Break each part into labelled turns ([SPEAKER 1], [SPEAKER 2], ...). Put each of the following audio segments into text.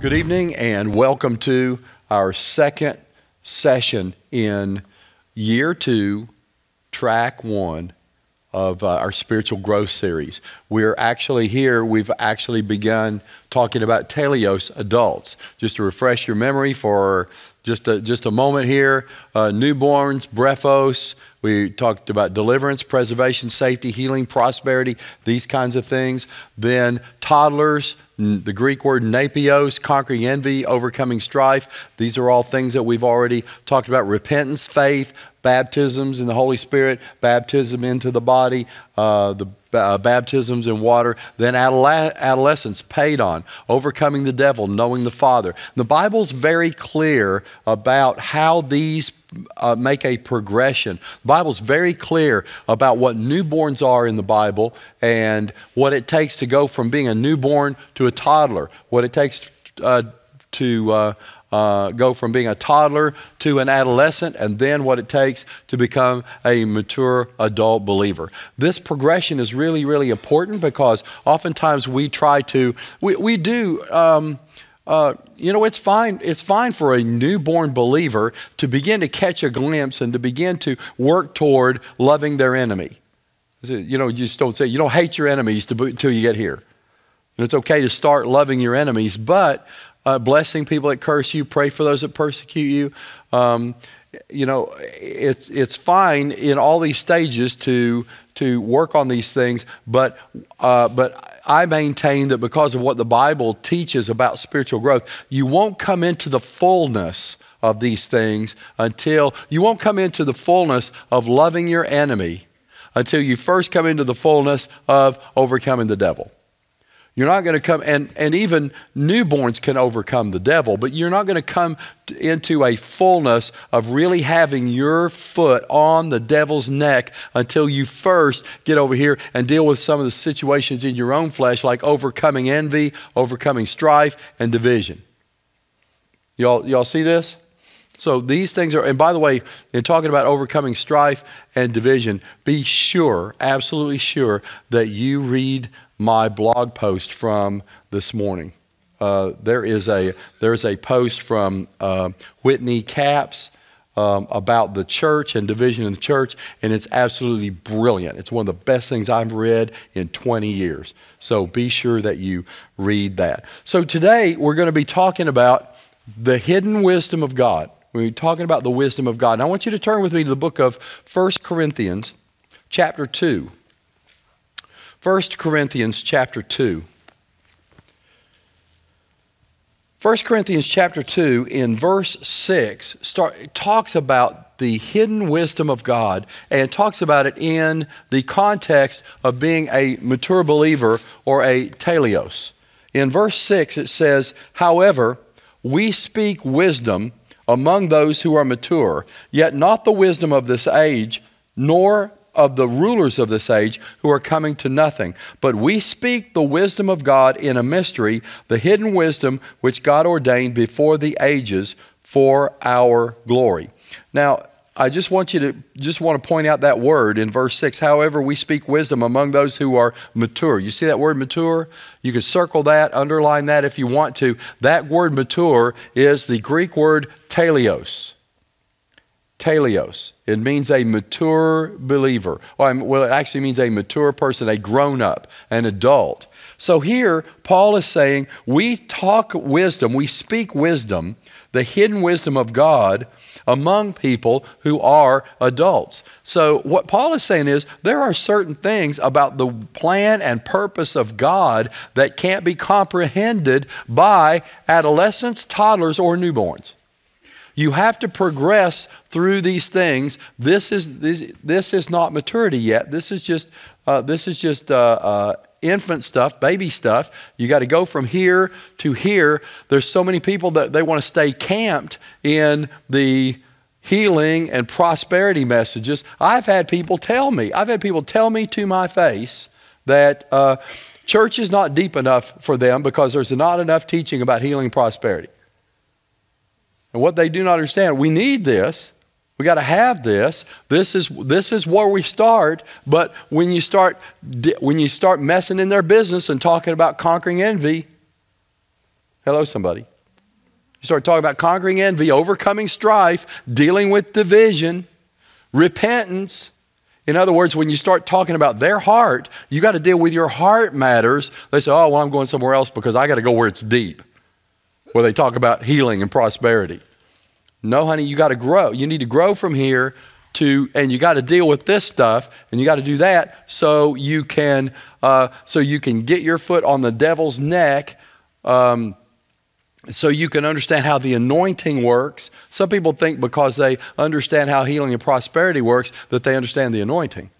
[SPEAKER 1] Good evening and welcome to our second session in year two, track one of uh, our spiritual growth series. We're actually here, we've actually begun talking about teleos adults. Just to refresh your memory for just a, just a moment here uh, newborns, brephos. We talked about deliverance, preservation, safety, healing, prosperity, these kinds of things. Then toddlers, the Greek word napios, conquering envy, overcoming strife. These are all things that we've already talked about repentance, faith, baptisms in the Holy Spirit, baptism into the body, uh, the uh, baptisms in water, then adolescence, paidion overcoming the devil, knowing the Father. The Bible's very clear about how these uh, make a progression. The Bible's very clear about what newborns are in the Bible and what it takes to go from being a newborn to a toddler, what it takes uh, to uh, go from being a toddler to an adolescent, and then what it takes to become a mature adult believer. This progression is really, really important because oftentimes we try to, we, we do. Um, uh, you know, it's fine. It's fine for a newborn believer to begin to catch a glimpse and to begin to work toward loving their enemy. You know, you just don't say you don't hate your enemies until you get here. And it's okay to start loving your enemies, but uh, blessing people that curse you, pray for those that persecute you. Um, you know, it's it's fine in all these stages to to work on these things, but uh, but I maintain that because of what the Bible teaches about spiritual growth, you won't come into the fullness of these things until you won't come into the fullness of loving your enemy until you first come into the fullness of overcoming the devil. You're not going to come, and, and even newborns can overcome the devil, but you're not going to come into a fullness of really having your foot on the devil's neck until you first get over here and deal with some of the situations in your own flesh, like overcoming envy, overcoming strife, and division. Y'all, y'all see this? So these things are, and by the way, in talking about overcoming strife and division, be sure, absolutely sure, that you read my blog post from this morning. Uh, there is a there is a post from uh, Whitney Capps um, about the church and division in the church, and it's absolutely brilliant. It's one of the best things I've read in 20 years. So be sure that you read that. So today we're going to be talking about the hidden wisdom of God. We're talking about the wisdom of God. And I want you to turn with me to the book of 1 Corinthians, chapter 2. 1 Corinthians chapter 2. 1 Corinthians chapter 2 in verse 6 start, talks about the hidden wisdom of God and talks about it in the context of being a mature believer or a teleos. In verse 6 it says, However, we speak wisdom among those who are mature, yet not the wisdom of this age, nor of the rulers of this age who are coming to nothing. But we speak the wisdom of God in a mystery, the hidden wisdom which God ordained before the ages for our glory. Now, I just want you to just want to point out that word in verse 6. However, we speak wisdom among those who are mature. You see that word mature? You can circle that, underline that if you want to. That word mature is the Greek word teleos teleos. It means a mature believer. Well, it actually means a mature person, a grown up, an adult. So here, Paul is saying we talk wisdom, we speak wisdom, the hidden wisdom of God among people who are adults. So, what Paul is saying is there are certain things about the plan and purpose of God that can't be comprehended by adolescents, toddlers, or newborns. You have to progress through these things. This is, this, this is not maturity yet. This is just, uh, this is just uh, uh, infant stuff, baby stuff. You got to go from here to here. There's so many people that they want to stay camped in the healing and prosperity messages. I've had people tell me, I've had people tell me to my face that uh, church is not deep enough for them because there's not enough teaching about healing prosperity. And what they do not understand, we need this. We got to have this. This is this is where we start. But when you start when you start messing in their business and talking about conquering envy, Hello, somebody. You start talking about conquering envy, overcoming strife, dealing with division, repentance. In other words, when you start talking about their heart, you got to deal with your heart matters. They say, oh, well, I'm going somewhere else because I got to go where it's deep, where they talk about healing and prosperity. No, honey, you got to grow. You need to grow from here to, and you got to deal with this stuff, and you got to do that so you can, uh, so you can get your foot on the devil's neck. Um, so you can understand how the anointing works. Some people think because they understand how healing and prosperity works that they understand the anointing.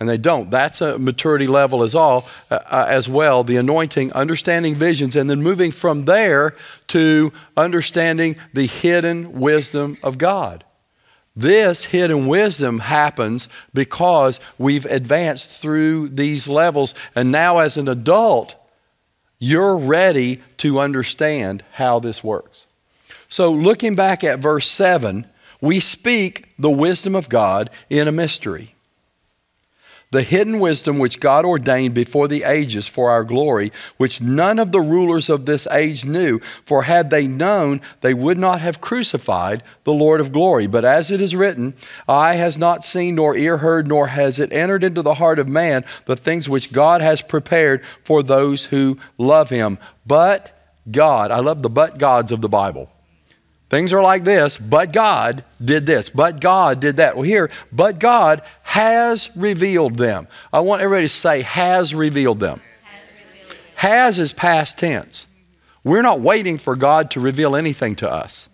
[SPEAKER 1] And they don't. That's a maturity level as all uh, uh, as well. The anointing, understanding visions, and then moving from there to understanding the hidden wisdom of God. This hidden wisdom happens because we've advanced through these levels, and now as an adult, you're ready to understand how this works. So, looking back at verse 7, we speak the wisdom of God in a mystery the hidden wisdom which God ordained before the ages for our glory, which none of the rulers of this age knew. For had they known, they would not have crucified the Lord of glory. But as it is written, Eye has not seen, nor ear heard, nor has it entered into the heart of man the things which God has prepared for those who love him. But God, I love the but gods of the Bible. Things are like this, but God did this, but God did that. Well, here, but God has revealed them. I want everybody to say, has revealed them. Has, revealed has is past tense. We're not waiting for God to reveal anything to us.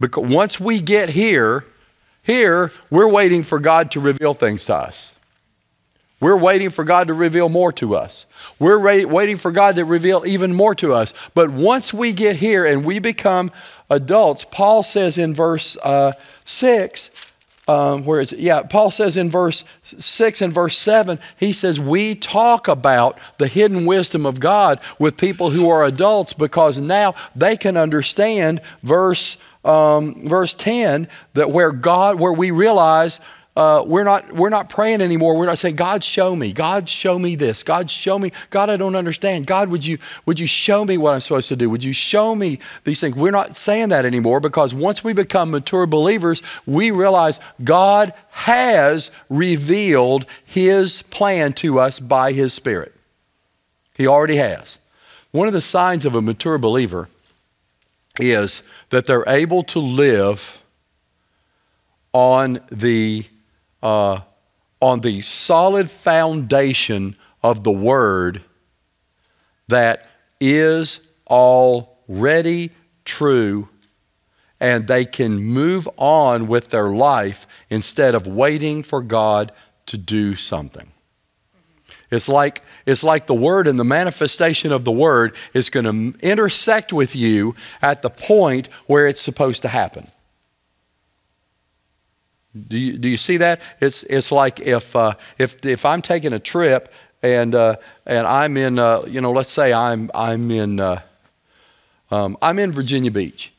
[SPEAKER 1] Because once we get here, here, we're waiting for God to reveal things to us. We're waiting for God to reveal more to us. We're waiting for God to reveal even more to us. But once we get here and we become adults, Paul says in verse uh, 6, um, where is it? Yeah, Paul says in verse 6 and verse 7, he says, We talk about the hidden wisdom of God with people who are adults because now they can understand verse, um, verse 10 that where God, where we realize uh, we're, not, we're not praying anymore. We're not saying, God, show me. God, show me this. God, show me. God, I don't understand. God, would you, would you show me what I'm supposed to do? Would you show me these things? We're not saying that anymore because once we become mature believers, we realize God has revealed His plan to us by His Spirit. He already has. One of the signs of a mature believer is that they're able to live on the uh, on the solid foundation of the Word that is already true, and they can move on with their life instead of waiting for God to do something. It's like, it's like the Word and the manifestation of the Word is going to intersect with you at the point where it's supposed to happen. Do you, do you see that? It's, it's like if, uh, if, if I'm taking a trip and, uh, and I'm in, uh, you know, let's say I'm, I'm, in, uh, um, I'm in Virginia Beach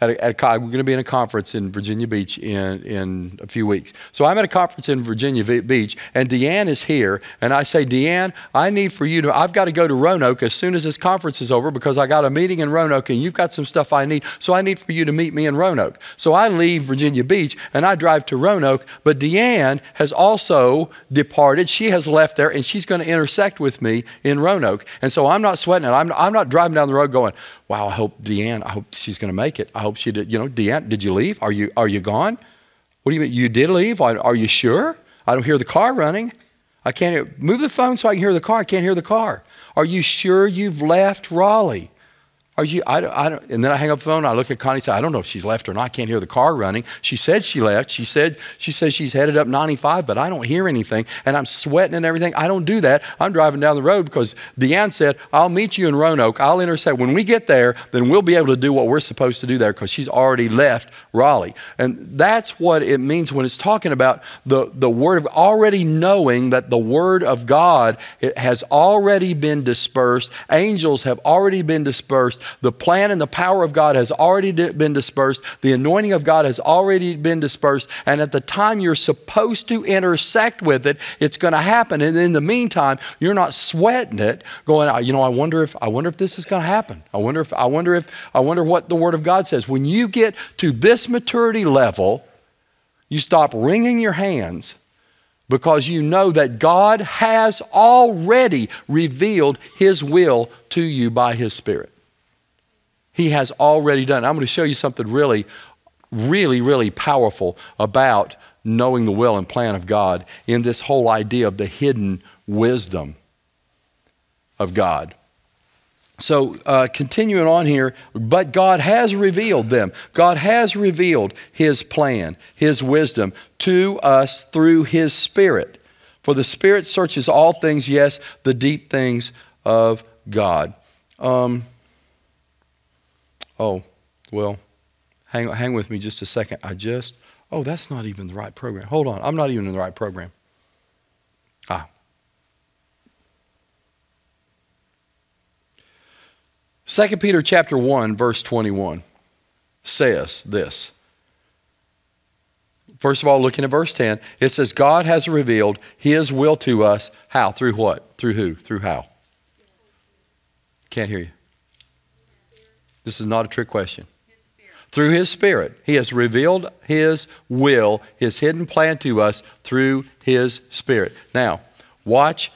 [SPEAKER 1] at a, at going to be in a conference in Virginia Beach in, in a few weeks. So I'm at a conference in Virginia Beach, and Deanne is here. And I say, Deanne, I need for you to, I've got to go to Roanoke as soon as this conference is over because I got a meeting in Roanoke and you've got some stuff I need. So I need for you to meet me in Roanoke. So I leave Virginia Beach and I drive to Roanoke. But Deanne has also departed. She has left there and she's going to intersect with me in Roanoke. And so I'm not sweating it. I'm, I'm not driving down the road going, wow, I hope Deanne, I hope she's going to make it. I hope she did. You know, Deanne, did you leave? Are you, are you gone? What do you mean? You did leave? Are, you sure? I don't hear the car running. I can't hear, move the phone so I can hear the car. I can't hear the car. Are you sure you've left Raleigh? Are you, I, I and then I hang up the phone. I look at Connie and say, I don't know if she's left or not. I can't hear the car running. She said she left. She said, she says she's headed up 95, but I don't hear anything. And I'm sweating and everything. I don't do that. I'm driving down the road because Deanne said, I'll meet you in Roanoke. I'll intercept. When we get there, then we'll be able to do what we're supposed to do there because she's already left Raleigh. And that's what it means when it's talking about the, the word of already knowing that the word of God has already been dispersed. Angels have already been dispersed The plan and the power of God has already been dispersed. The anointing of God has already been dispersed. And at the time you're supposed to intersect with it, it's going to happen. And in the meantime, you're not sweating it, going, ah, you know, I wonder if I wonder if this is going to happen. I wonder if I wonder if I wonder what the Word of God says. When you get to this maturity level, you stop wringing your hands because you know that God has already revealed His will to you by His Spirit. He has already done. I'm going to show you something really, really, really powerful about knowing the will and plan of God in this whole idea of the hidden wisdom of God. So, uh, continuing on here, but God has revealed them. God has revealed His plan, His wisdom to us through His Spirit. For the Spirit searches all things, yes, the deep things of God. Um, oh, well, hang, hang with me just a second. I just, oh, that's not even the right program. Hold on, I'm not even in the right program. Ah, 2 Peter chapter 1 verse 21 says this. First of all, looking at verse 10, it says God has revealed his will to us how? Through what? Through who? Through how? Can't hear you. This is not a trick question. Through his spirit, he has revealed his will, his hidden plan to us through his spirit. Now, watch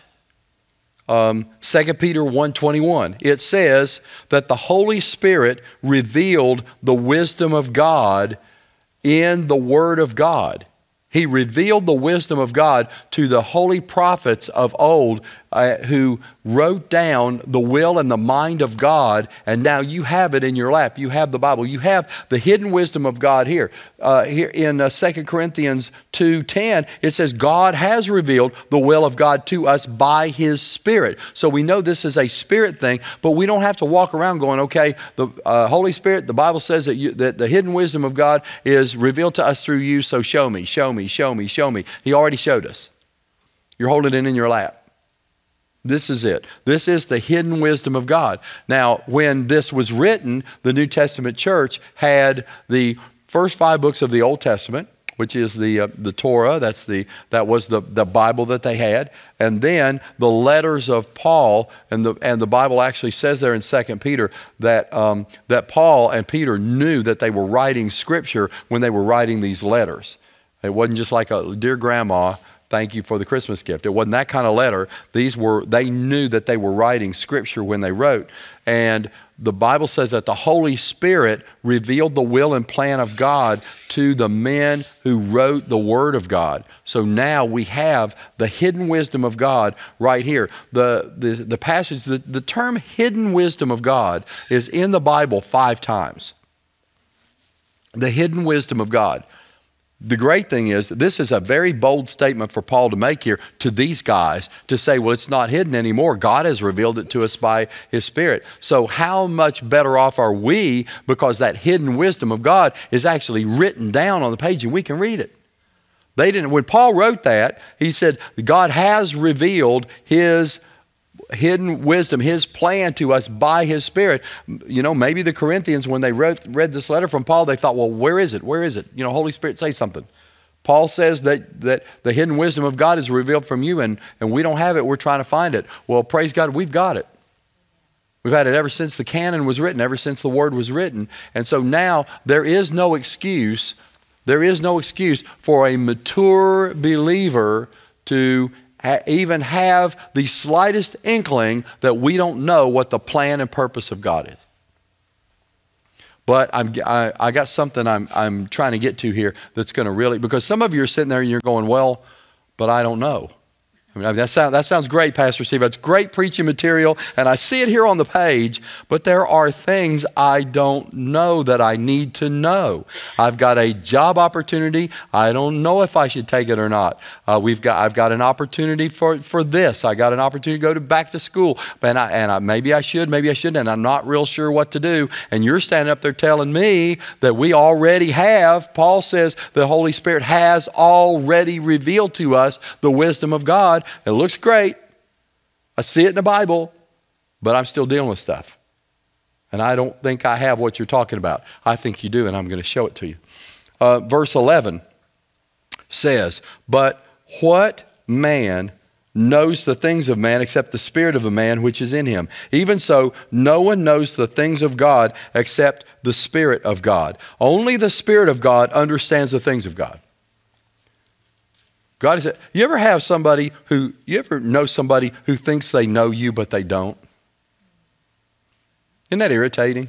[SPEAKER 1] um, 2 Peter 1.21. It says that the Holy Spirit revealed the wisdom of God in the Word of God. He revealed the wisdom of God to the holy prophets of old uh, who wrote down the will and the mind of God, and now you have it in your lap. You have the Bible. You have the hidden wisdom of God here. Uh, here in uh, 2 Corinthians 2.10, it says, God has revealed the will of God to us by His Spirit. So we know this is a spirit thing, but we don't have to walk around going, okay, the uh, Holy Spirit, the Bible says that, you, that the hidden wisdom of God is revealed to us through you, so show me, show me, show me, show me. He already showed us. You're holding it in your lap. This is it. This is the hidden wisdom of God. Now, when this was written, the New Testament church had the first five books of the Old Testament, which is the, uh, the Torah, that's the, that was the, the Bible that they had, and then the letters of Paul, and the, and the Bible actually says there in 2 Peter that, um, that Paul and Peter knew that they were writing Scripture when they were writing these letters. It wasn't just like a dear grandma thank you for the Christmas gift. It wasn't that kind of letter. These were, they knew that they were writing scripture when they wrote. And the Bible says that the Holy Spirit revealed the will and plan of God to the men who wrote the Word of God. So now we have the hidden wisdom of God right here. The, the, the passage, the, the term hidden wisdom of God is in the Bible five times. The hidden wisdom of God the great thing is, this is a very bold statement for Paul to make here to these guys to say, well, it's not hidden anymore. God has revealed it to us by His Spirit. So, how much better off are we because that hidden wisdom of God is actually written down on the page and we can read it? They didn't, when Paul wrote that, he said, God has revealed His hidden wisdom, his plan to us by his spirit. You know, maybe the Corinthians, when they read, read this letter from Paul, they thought, well, where is it? Where is it? You know, Holy Spirit, say something. Paul says that, that the hidden wisdom of God is revealed from you, and, and we don't have it. We're trying to find it. Well, praise God, we've got it. We've had it ever since the canon was written, ever since the word was written. And so now there is no excuse, there is no excuse for a mature believer to even have the slightest inkling that we don't know what the plan and purpose of God is. But I'm, I, I got something I'm, I'm trying to get to here that's going to really, because some of you are sitting there and you're going, well, but I don't know. I mean, that, sound, that sounds great, Pastor Steve. It's great preaching material, and I see it here on the page, but there are things I don't know that I need to know. I've got a job opportunity. I don't know if I should take it or not. Uh, we've got, I've got an opportunity for, for this. I got an opportunity to go to back to school, and, I, and I, maybe I should, maybe I shouldn't, and I'm not real sure what to do. And you're standing up there telling me that we already have, Paul says the Holy Spirit has already revealed to us the wisdom of God it looks great. I see it in the Bible, but I'm still dealing with stuff. And I don't think I have what you're talking about. I think you do, and I'm going to show it to you. Uh, verse 11 says, But what man knows the things of man except the spirit of a man which is in him? Even so, no one knows the things of God except the spirit of God. Only the spirit of God understands the things of God. God is. You ever have somebody who you ever know somebody who thinks they know you but they don't? Isn't that irritating?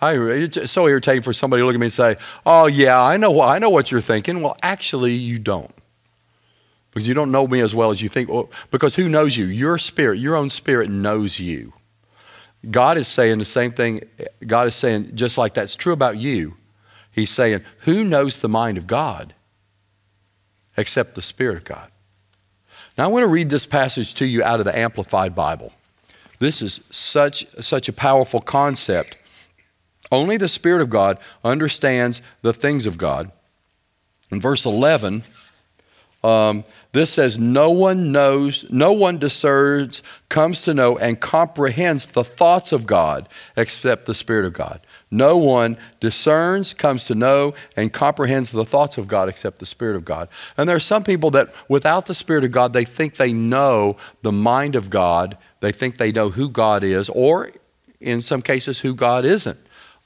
[SPEAKER 1] I, it's so irritating for somebody to look at me and say, "Oh yeah, I know, I know what you're thinking." Well, actually, you don't, because you don't know me as well as you think. Because who knows you? Your spirit, your own spirit knows you. God is saying the same thing. God is saying just like that's true about you. He's saying, "Who knows the mind of God except the Spirit of God?" Now, I want to read this passage to you out of the Amplified Bible. This is such such a powerful concept only the Spirit of God understands the things of God. In verse 11, um, this says, No one knows, no one discerns, comes to know, and comprehends the thoughts of God except the Spirit of God. No one discerns, comes to know, and comprehends the thoughts of God except the Spirit of God. And there are some people that, without the Spirit of God, they think they know the mind of God, they think they know who God is, or in some cases, who God isn't.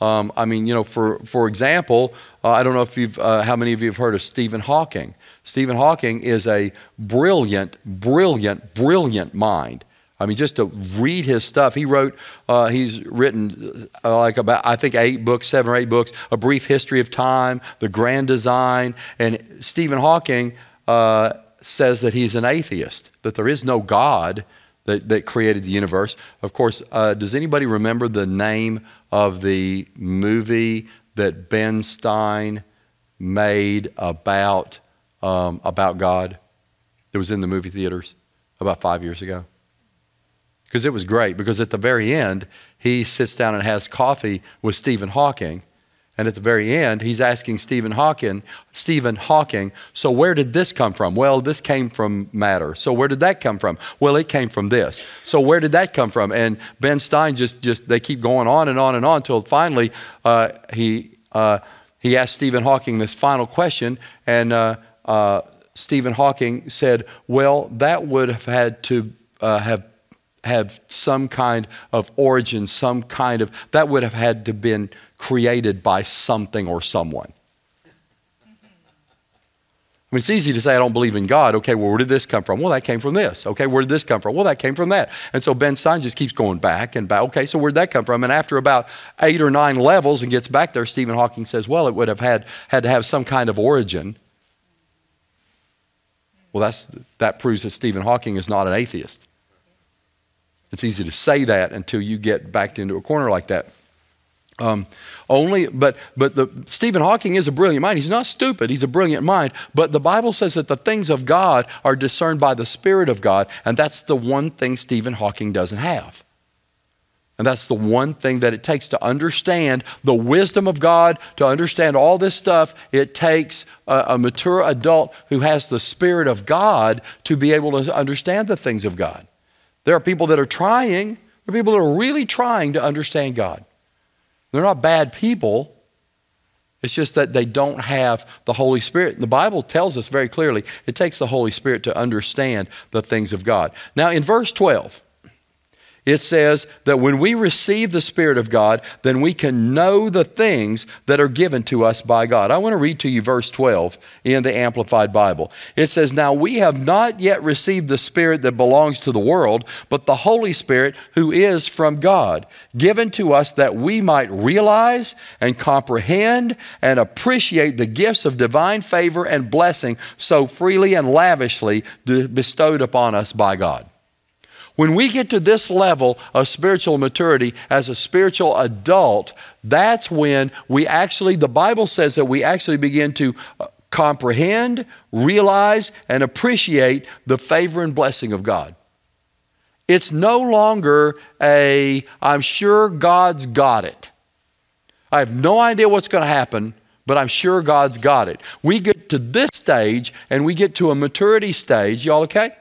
[SPEAKER 1] Um, I mean, you know, for, for example, uh, I don't know if you've, uh, how many of you have heard of Stephen Hawking. Stephen Hawking is a brilliant, brilliant, brilliant mind. I mean, just to read his stuff, he wrote, uh, he's written uh, like about, I think, eight books, seven or eight books, A Brief History of Time, The Grand Design. And Stephen Hawking uh, says that he's an atheist, that there is no God that, that created the universe. Of course, uh, does anybody remember the name of the movie that Ben Stein made about, um, about God? It was in the movie theaters about five years ago. Because it was great, because at the very end, he sits down and has coffee with Stephen Hawking and at the very end, he's asking Stephen Hawking, Stephen Hawking, so where did this come from? Well, this came from matter. So where did that come from? Well, it came from this. So where did that come from? And Ben Stein just, just they keep going on and on and on until finally uh, he, uh, he asked Stephen Hawking this final question, and uh, uh Stephen Hawking said, well, that would have had to uh, have have some kind of origin, some kind of, that would have had to been created by something or someone. I mean, it's easy to say, I don't believe in God. Okay, well, where did this come from? Well, that came from this. Okay, where did this come from? Well, that came from that. And so Ben Stein just keeps going back and back. Okay, so where'd that come from? And after about eight or nine levels and gets back there, Stephen Hawking says, well, it would have had, had to have some kind of origin. Well, that's, that proves that Stephen Hawking is not an atheist. It's easy to say that until you get backed into a corner like that. Um, only, but but the Stephen Hawking is a brilliant mind. He's not stupid. He's a brilliant mind. But the Bible says that the things of God are discerned by the Spirit of God, and that's the one thing Stephen Hawking doesn't have. And that's the one thing that it takes to understand the wisdom of God, to understand all this stuff. It takes a, a mature adult who has the Spirit of God to be able to understand the things of God. There are people that are trying, there are people that are really trying to understand God. They're not bad people. It's just that they don't have the Holy Spirit. The Bible tells us very clearly it takes the Holy Spirit to understand the things of God. Now, in verse 12, it says that when we receive the Spirit of God, then we can know the things that are given to us by God. I want to read to you verse 12 in the Amplified Bible. It says, Now we have not yet received the Spirit that belongs to the world, but the Holy Spirit who is from God, given to us that we might realize and comprehend and appreciate the gifts of divine favor and blessing so freely and lavishly bestowed upon us by God. When we get to this level of spiritual maturity as a spiritual adult, that's when we actually, the Bible says that we actually begin to uh, comprehend, realize, and appreciate the favor and blessing of God. It's no longer a, I'm sure God's got it. I have no idea what's going to happen, but I'm sure God's got it. We get to this stage and we get to a maturity stage. Y'all okay?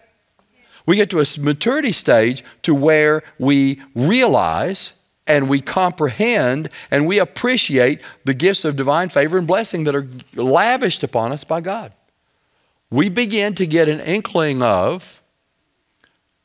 [SPEAKER 1] We get to a maturity stage to where we realize and we comprehend and we appreciate the gifts of divine favor and blessing that are lavished upon us by God. We begin to get an inkling of,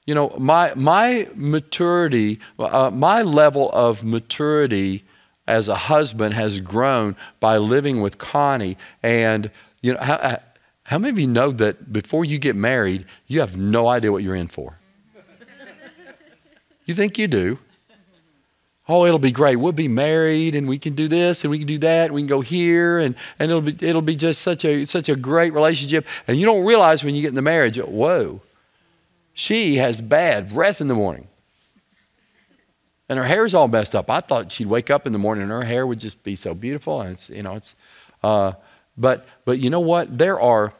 [SPEAKER 1] you know, my, my maturity, uh, my level of maturity as a husband has grown by living with Connie. And, you know, how, how many of you know that before you get married, you have no idea what you're in for? you think you do. Oh, it'll be great. We'll be married and we can do this and we can do that and we can go here and, and it'll be it'll be just such a such a great relationship. And you don't realize when you get in the marriage, whoa, she has bad breath in the morning. And her hair's all messed up. I thought she'd wake up in the morning and her hair would just be so beautiful. And it's, you know, it's, uh, but, but you know what? There are,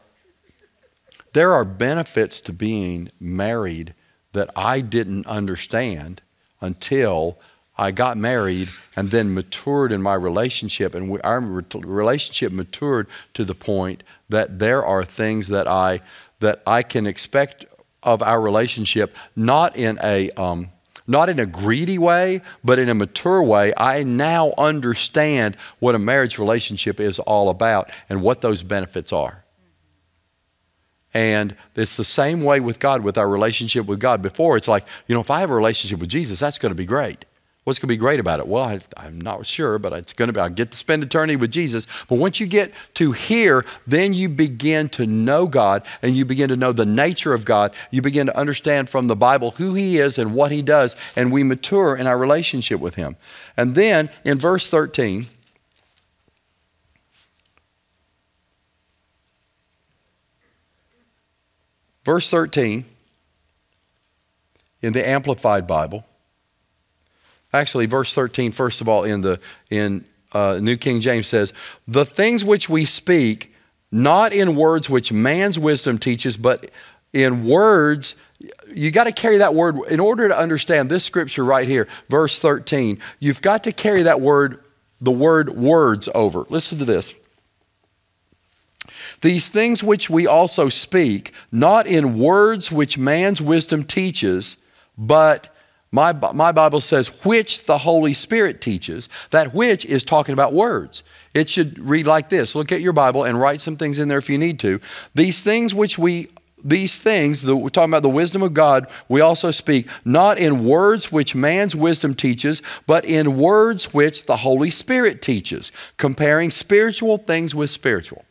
[SPEAKER 1] there are benefits to being married that I didn't understand until I got married and then matured in my relationship. And we, our relationship matured to the point that there are things that I, that I can expect of our relationship, not in a, um, not in a greedy way, but in a mature way, I now understand what a marriage relationship is all about and what those benefits are. And it's the same way with God, with our relationship with God. Before, it's like, you know, if I have a relationship with Jesus, that's going to be great. What's going to be great about it? Well, I, am not sure, but it's going to be, I get to spend eternity with Jesus. But once you get to here, then you begin to know God and you begin to know the nature of God. You begin to understand from the Bible who He is and what He does, and we mature in our relationship with Him. And then in verse 13, verse 13 in the Amplified Bible, actually verse 13 first of all in the in uh, new king james says the things which we speak not in words which man's wisdom teaches but in words you got to carry that word. In order to understand this scripture right here verse 13 you've got to carry that word the word words over. Listen to this. These things which we also speak not in words which man's wisdom teaches but my, my Bible says, which the Holy Spirit teaches. That which is talking about words. It should read like this. Look at your Bible and write some things in there if you need to. These things which we these things, the, we're talking about the wisdom of God, we also speak not in words which man's wisdom teaches, but in words which the Holy Spirit teaches, comparing spiritual things with spiritual.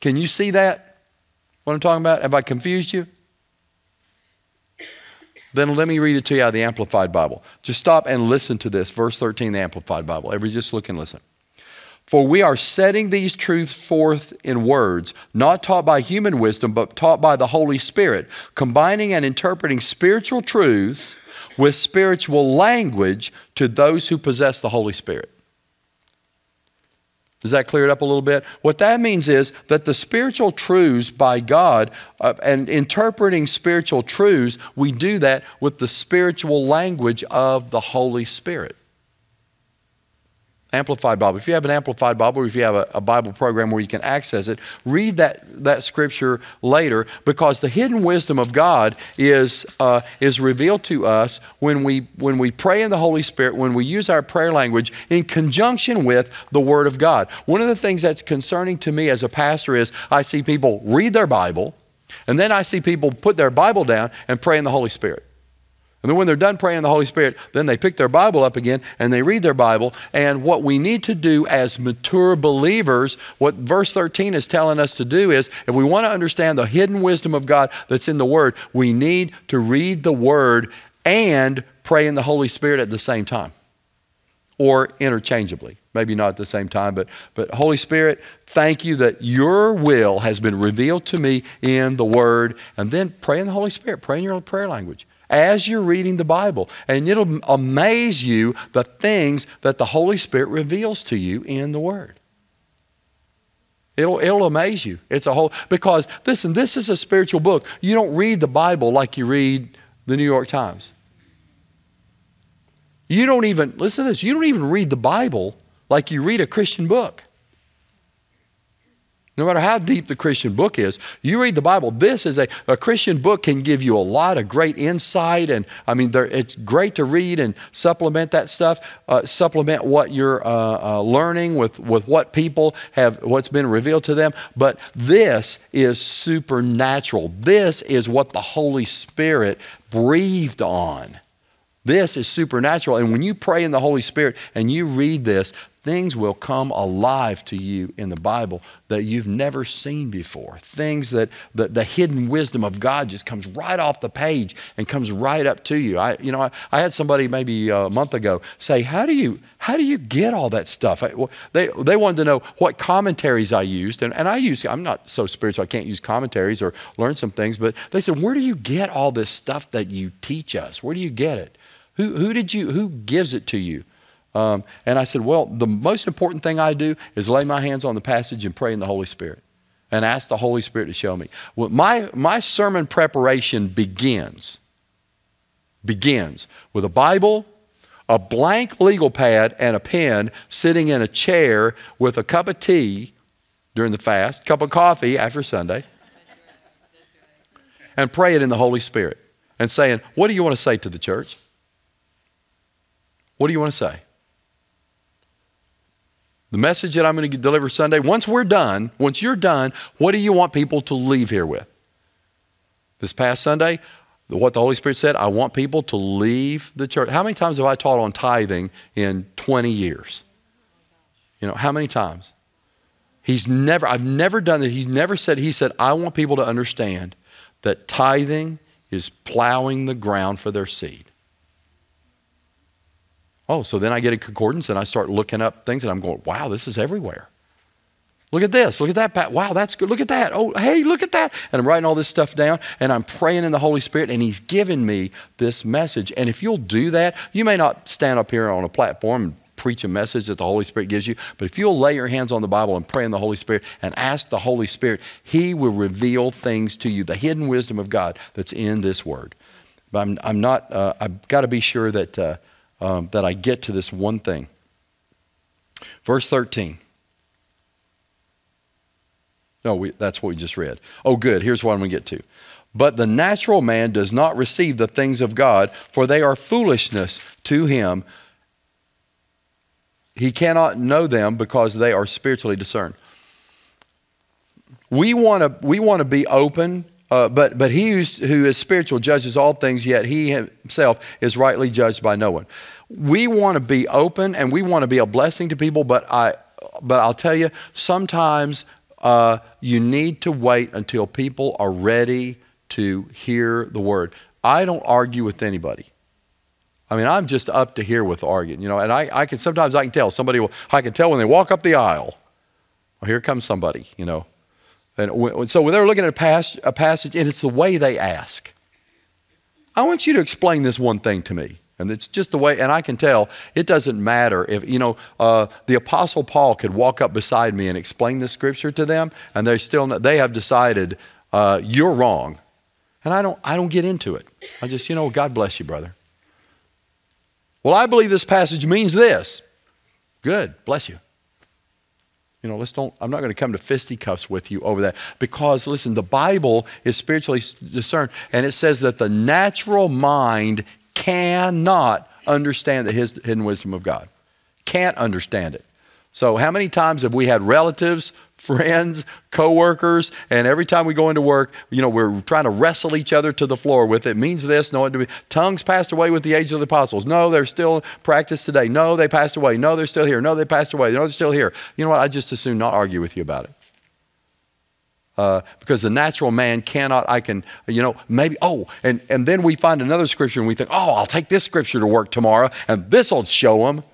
[SPEAKER 1] Can you see that? What I'm talking about? Have I confused you? Then let me read it to you out of the Amplified Bible. Just stop and listen to this, verse 13, the Amplified Bible. Everybody just look and listen. For we are setting these truths forth in words, not taught by human wisdom, but taught by the Holy Spirit, combining and interpreting spiritual truths with spiritual language to those who possess the Holy Spirit. Does that clear it up a little bit? What that means is that the spiritual truths by God uh, and interpreting spiritual truths, we do that with the spiritual language of the Holy Spirit. Amplified Bible. If you have an Amplified Bible or if you have a, a, Bible program where you can access it, read that, that scripture later because the hidden wisdom of God is, uh, is revealed to us when we, when we pray in the Holy Spirit, when we use our prayer language in conjunction with the Word of God. One of the things that's concerning to me as a pastor is I see people read their Bible and then I see people put their Bible down and pray in the Holy Spirit. And then when they're done praying in the Holy Spirit, then they pick their Bible up again and they read their Bible. And what we need to do as mature believers, what verse 13 is telling us to do is if we want to understand the hidden wisdom of God that's in the Word, we need to read the Word and pray in the Holy Spirit at the same time or interchangeably. Maybe not at the same time, but, but Holy Spirit, thank you that your will has been revealed to me in the Word. And then pray in the Holy Spirit, pray in your prayer language as you're reading the Bible. And it'll amaze you the things that the Holy Spirit reveals to you in the Word. It'll, it'll amaze you. It's a whole, because listen, this is a spiritual book. You don't read the Bible like you read the New York Times. You don't even, listen to this, you don't even read the Bible like you read a Christian book. No matter how deep the Christian book is, you read the Bible. This is a, a Christian book can give you a lot of great insight. And I mean, it's great to read and supplement that stuff, uh, supplement what you're uh, uh, learning with, with what people have, what's been revealed to them. But this is supernatural. This is what the Holy Spirit breathed on. This is supernatural. And when you pray in the Holy Spirit and you read this, things will come alive to you in the Bible that you've never seen before. Things that the, the hidden wisdom of God just comes right off the page and comes right up to you. I, you know, I, I had somebody maybe a month ago say, how do you, how do you get all that stuff? I, well, they, they wanted to know what commentaries I used. And, and I use, I'm not so spiritual, I can't use commentaries or learn some things, but they said, where do you get all this stuff that you teach us? Where do you get it? Who, who did you, who gives it to you? Um, and I said, well, the most important thing I do is lay my hands on the passage and pray in the Holy Spirit and ask the Holy Spirit to show me. Well, my, my sermon preparation begins, begins with a Bible, a blank legal pad, and a pen sitting in a chair with a cup of tea during the fast, cup of coffee after Sunday, and pray it in the Holy Spirit and saying, what do you want to say to the church? What do you want to say? The message that I'm going to deliver Sunday, once we're done, once you're done, what do you want people to leave here with? This past Sunday, what the Holy Spirit said, I want people to leave the church. How many times have I taught on tithing in 20 years? You know, how many times? He's never, I've never done that. He's never said, he said, I want people to understand that tithing is plowing the ground for their seed. Oh, so then I get a concordance and I start looking up things and I'm going, wow, this is everywhere. Look at this. Look at that. Wow, that's good. Look at that. Oh, hey, look at that. And I'm writing all this stuff down and I'm praying in the Holy Spirit and He's given me this message. And if you'll do that, you may not stand up here on a platform and preach a message that the Holy Spirit gives you, but if you'll lay your hands on the Bible and pray in the Holy Spirit and ask the Holy Spirit, He will reveal things to you, the hidden wisdom of God that's in this Word. But I'm, I'm not, uh, I've got to be sure that. Uh, um, that I get to this one thing. Verse 13. No, we, that's what we just read. Oh, good. Here's what I'm going to get to. But the natural man does not receive the things of God, for they are foolishness to him. He cannot know them because they are spiritually discerned. We want to we want to be open uh, but, but he who is spiritual judges all things, yet he himself is rightly judged by no one. We want to be open and we want to be a blessing to people, but, I, but I'll tell you, sometimes uh, you need to wait until people are ready to hear the word. I don't argue with anybody. I mean, I'm just up to here with arguing, you know, and I, I can sometimes I can tell somebody, will, I can tell when they walk up the aisle, well, here comes somebody, you know. And so when they're looking at a, pas- a passage, and it's the way they ask. I want you to explain this one thing to me. And it's just the way, and I can tell it doesn't matter if, you know, uh, the Apostle Paul could walk up beside me and explain the scripture to them, and they still, they have decided uh, you're wrong. And I don't, I don't get into it. I just, you know, God bless you, brother. Well, I believe this passage means this. Good, bless you. You know, let's don't, I'm not going to come to fisticuffs with you over that because, listen, the Bible is spiritually discerned and it says that the natural mind cannot understand the hidden wisdom of God. Can't understand it. So, how many times have we had relatives, friends, coworkers, and every time we go into work, you know, we're trying to wrestle each other to the floor with it means this, no, it be. Tongues passed away with the age of the apostles. No, they're still practiced today. No, they passed away. No, they're still here. No, they passed away. No, they're still here. You know what? I just assume not argue with you about it. Uh, because the natural man cannot, I can, you know, maybe, oh, and, and then we find another scripture and we think, oh, I'll take this scripture to work tomorrow and this will show them.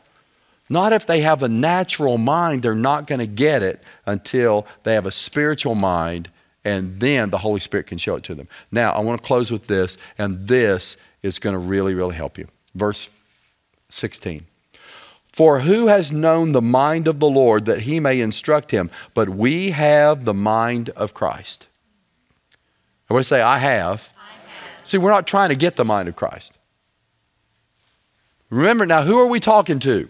[SPEAKER 1] Not if they have a natural mind, they're not going to get it until they have a spiritual mind, and then the Holy Spirit can show it to them. Now, I want to close with this, and this is going to really, really help you. Verse 16. For who has known the mind of the Lord that he may instruct him? But we have the mind of Christ. I want to say, I have. I have. See, we're not trying to get the mind of Christ. Remember now, who are we talking to?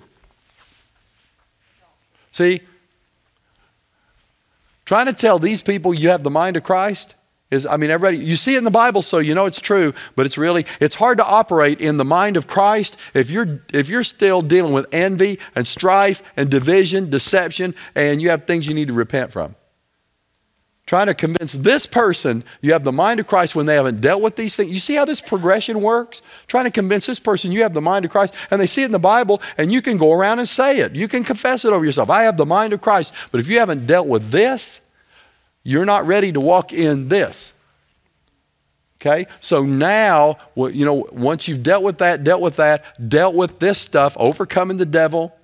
[SPEAKER 1] See, Trying to tell these people you have the mind of Christ is, I mean, everybody, you see it in the Bible, so you know it's true, but it's really, it's hard to operate in the mind of Christ if you're, if you're still dealing with envy and strife and division, deception, and you have things you need to repent from. Trying to convince this person you have the mind of Christ when they haven't dealt with these things. You see how this progression works? Trying to convince this person you have the mind of Christ, and they see it in the Bible, and you can go around and say it. You can confess it over yourself. I have the mind of Christ. But if you haven't dealt with this, you're not ready to walk in this. Okay? So now, you know, once you've dealt with that, dealt with that, dealt with this stuff, overcoming the devil,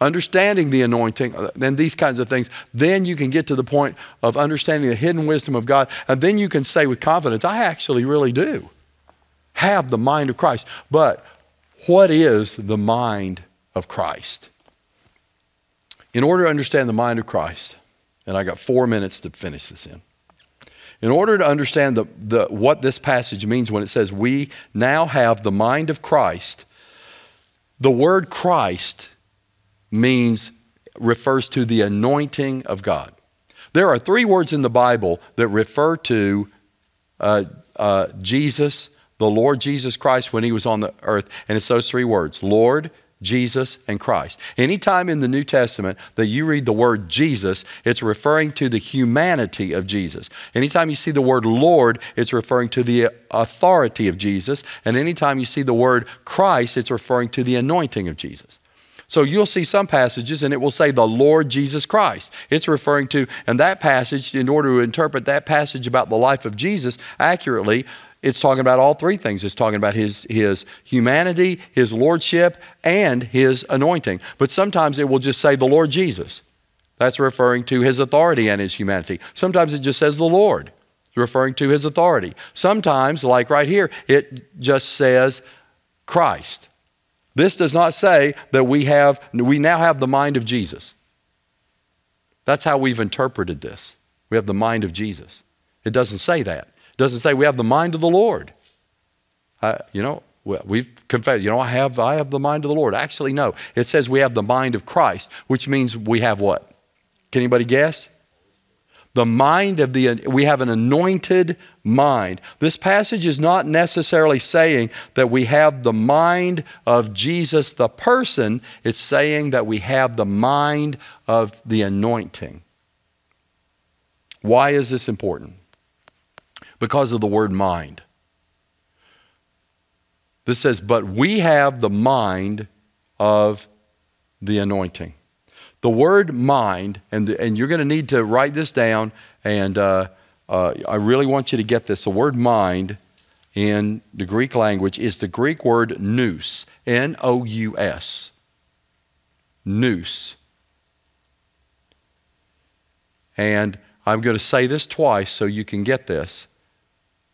[SPEAKER 1] understanding the anointing, uh, and these kinds of things, then you can get to the point of understanding the hidden wisdom of God. And then you can say with confidence, I actually really do have the mind of Christ. But what is the mind of Christ? In order to understand the mind of Christ, and I got four minutes to finish this in. In order to understand the, the, what this passage means when it says we now have the mind of Christ, the word Christ means, refers to the anointing of God. There are three words in the Bible that refer to uh, uh, Jesus, the Lord Jesus Christ, when he was on the earth. And it's those three words Lord, Jesus, and Christ. Anytime in the New Testament that you read the word Jesus, it's referring to the humanity of Jesus. Anytime you see the word Lord, it's referring to the authority of Jesus. And anytime you see the word Christ, it's referring to the anointing of Jesus. So you'll see some passages and it will say the Lord Jesus Christ. It's referring to, and that passage, in order to interpret that passage about the life of Jesus accurately, it's talking about all three things. It's talking about his, his humanity, his lordship, and his anointing. But sometimes it will just say the Lord Jesus. That's referring to his authority and his humanity. Sometimes it just says the Lord, referring to his authority. Sometimes, like right here, it just says Christ. This does not say that we have we now have the mind of Jesus. That's how we've interpreted this. We have the mind of Jesus. It doesn't say that It doesn't say we have the mind of the Lord. Uh, you know, we've confessed, you know, I have, I have the mind of the Lord. Actually, no. It says we have the mind of Christ, which means we have what? Can anybody guess? The mind of the, we have an anointed mind. This passage is not necessarily saying that we have the mind of Jesus the person, it's saying that we have the mind of the anointing. Why is this important? because of the word mind. This says, but we have the mind of the anointing. The word mind, and, the, and you're going to need to write this down, and uh, uh, I really want you to get this. The word mind in the Greek language is the Greek word nous, N O U S. Nous. And I'm going to say this twice so you can get this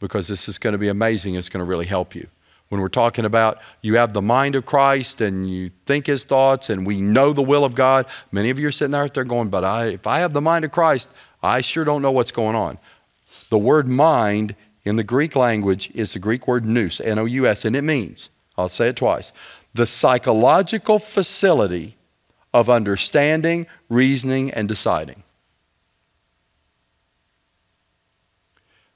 [SPEAKER 1] because this is going to be amazing. It's going to really help you. When we're talking about you have the mind of Christ and you think his thoughts and we know the will of God, many of you are sitting there, there going, but I, if I have the mind of Christ, I sure don't know what's going on. The word mind in the Greek language is the Greek word nous, N O U S, and it means, I'll say it twice, the psychological facility of understanding, reasoning, and deciding.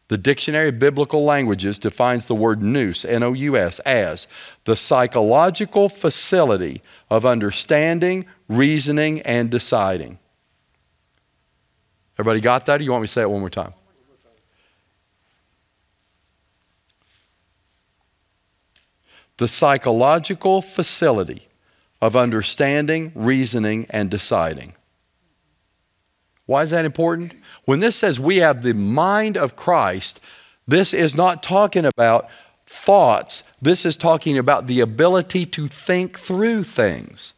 [SPEAKER 1] The Dictionary of Biblical Languages defines the word nous, N O U S, as the psychological facility of understanding, reasoning, and deciding. Everybody got that, or you want me to say it one more time? The psychological facility of understanding, reasoning, and deciding. Why is that important? When this says we have the mind of Christ, this is not talking about thoughts. This is talking about the ability to think through things.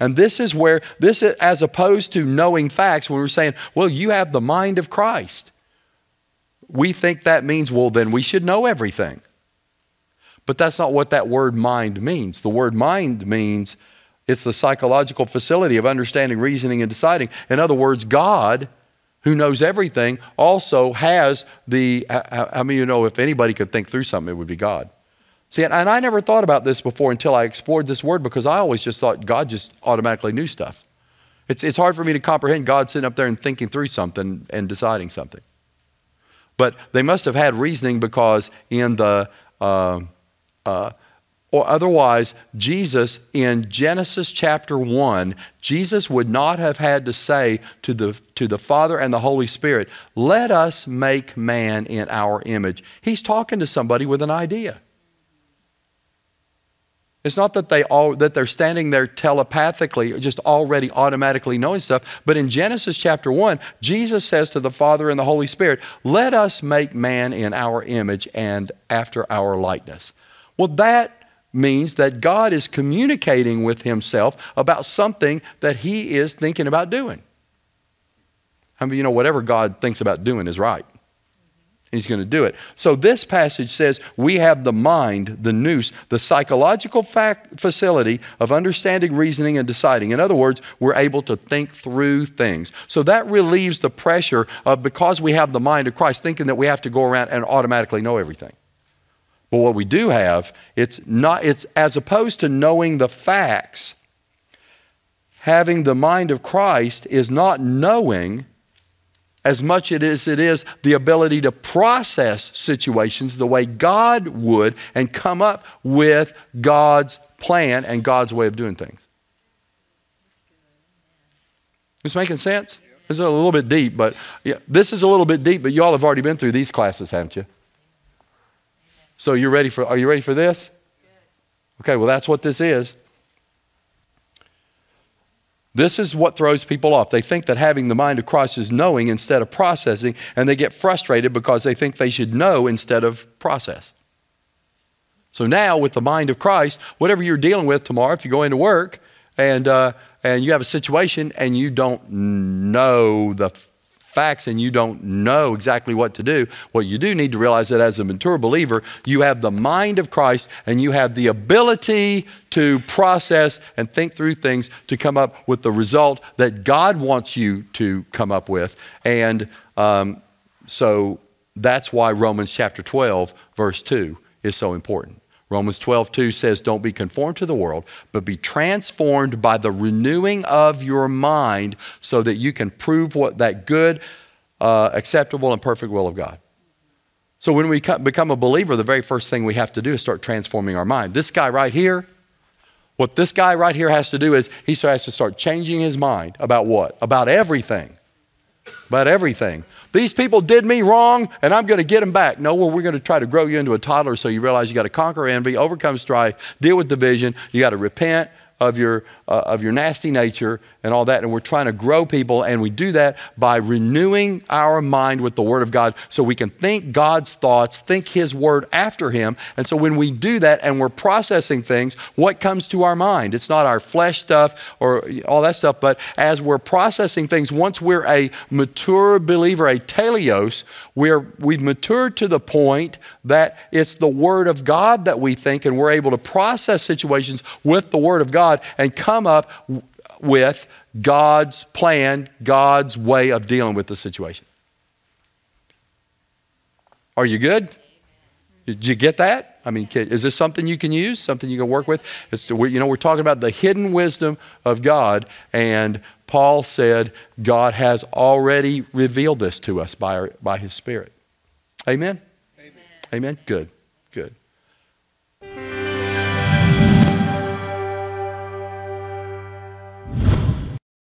[SPEAKER 1] And this is where, this is, as opposed to knowing facts, when we're saying, well, you have the mind of Christ, we think that means, well, then we should know everything. But that's not what that word mind means. The word mind means it's the psychological facility of understanding, reasoning, and deciding. In other words, God, who knows everything, also has the. Many of you know if anybody could think through something, it would be God? See, and I never thought about this before until I explored this word because I always just thought God just automatically knew stuff. It's, it's hard for me to comprehend God sitting up there and thinking through something and deciding something. But they must have had reasoning because in the, uh, uh, or otherwise, Jesus in Genesis chapter 1, Jesus would not have had to say to the, to the Father and the Holy Spirit, Let us make man in our image. He's talking to somebody with an idea. It's not that, they all, that they're standing there telepathically, just already automatically knowing stuff. But in Genesis chapter 1, Jesus says to the Father and the Holy Spirit, Let us make man in our image and after our likeness. Well, that means that God is communicating with himself about something that he is thinking about doing. I mean, you know, whatever God thinks about doing is right. He's going to do it. So this passage says we have the mind, the nous, the psychological fact, facility of understanding, reasoning, and deciding. In other words, we're able to think through things. So that relieves the pressure of because we have the mind of Christ, thinking that we have to go around and automatically know everything. But what we do have, it's not, it's as opposed to knowing the facts, having the mind of Christ is not knowing as much as it is the ability to process situations the way God would and come up with God's plan and God's way of doing things. Is making sense? This is a little bit deep, but yeah, this is a little bit deep, but y'all have already been through these classes, haven't you? So you ready for are you ready for this? Okay, well that's what this is. This is what throws people off. They think that having the mind of Christ is knowing instead of processing, and they get frustrated because they think they should know instead of process. So now, with the mind of Christ, whatever you're dealing with tomorrow, if you go into work and, uh, and you have a situation and you don't know the facts and you don't know exactly what to do, what you do need to realize that as a mature believer, you have the mind of Christ and you have the ability to process and think through things to come up with the result that God wants you to come up with. And um, so that's why Romans chapter 12, verse 2 is so important. Romans 12, 2 says, Don't be conformed to the world, but be transformed by the renewing of your mind so that you can prove what that good, uh, acceptable, and perfect will of God. So when we become a believer, the very first thing we have to do is start transforming our mind. This guy right here, what this guy right here has to do is he has to start changing his mind about what? About everything. About everything. These people did me wrong and I'm going to get them back. No, well, we're going to try to grow you into a toddler so you realize you got to conquer envy, overcome strife, deal with division. You got to repent, of your, uh, of your nasty nature and all that. And we're trying to grow people, and we do that by renewing our mind with the Word of God so we can think God's thoughts, think His Word after Him. And so when we do that and we're processing things, what comes to our mind? It's not our flesh stuff or all that stuff, but as we're processing things, once we're a mature believer, a teleos, we're, we've matured to the point that it's the Word of God that we think, and we're able to process situations with the Word of God God and come up with God's plan, God's way of dealing with the situation. Are you good? Did you get that? I mean, is this something you can use, something you can work with? It's, you know, we're talking about the hidden wisdom of God, and Paul said God has already revealed this to us by, our, by his Spirit. Amen? Amen? Amen? Good, good.